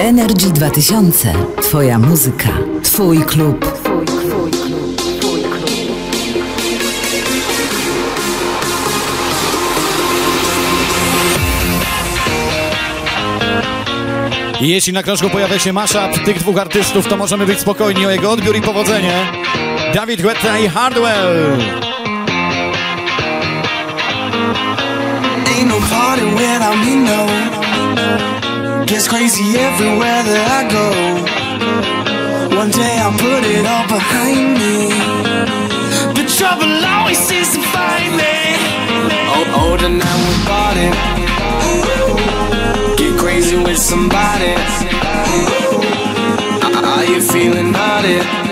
Energy 2000. Twoja muzyka. Twój klub. Jeśli na krążku pojawia się mashup tych dwóch artystów, to możemy być spokojni o jego odbiór i powodzenie. Dawid Guetta i Hardwell. Ain't no party without me, no. Gets crazy everywhere that I go. One day I'll put it all behind me. But trouble always seems to find me. Oh, older now we're party. crazy with somebody. Are you feeling naughty? I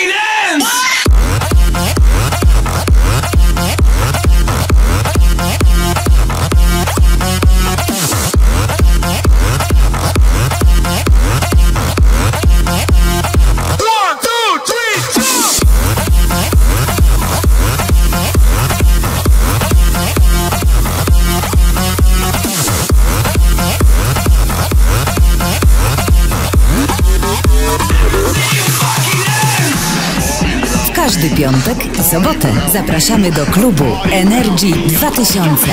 fucking ass! Każdy piątek i sobotę zapraszamy do klubu Energy 2000.